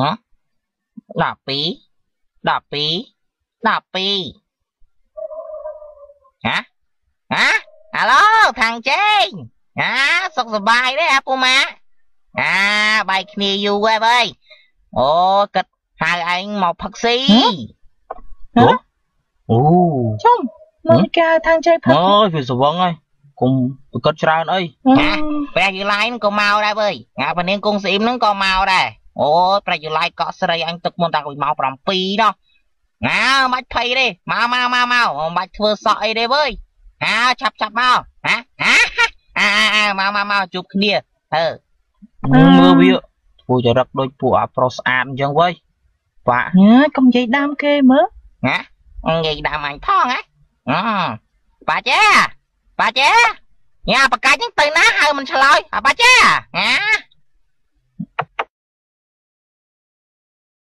ណា12 12 12ហ៎ហ៎អាឡូខាងជេងអាសុខសบายទេអាពូម៉ាអាបាយគ្នាយូរហើយបើអូគិតហៅឯងមកផឹកស៊ីអូអូចំមកកែខាងជេងផឹកអូយវាសវឹងហើយកុំប្រកត់ច្រើនអីណាព្រះយូឡាយនឹងក៏មកដែរបើអាប៉ានាងគង់ស្អ៊ីមនឹងក៏មកដែរ អូយព្រះយូឡៃកក់ស្រីអញទឹកមុនតាពីម៉ោង7ណោះណាមិនបាច់ភ័យទេមកមកមកមកមិនបាច់ធ្វើសក់អីទេវើយហាឆាប់ឆាប់មកហាហាអាអាមកមកមកជួបគ្នាអឺមើលវាធ្វើចរិតដូចពួកអាប្រុសស្អាតអញ្ចឹងវើយបាក់ញ៉ាកុំនិយាយដើមគេមើលណានិយាយដើមអញផងហ៎អឺបាចេបាចេញ៉ាបកាច់ហ្នឹងទៅណាហៅមិនឆ្លើយអាបាចេណា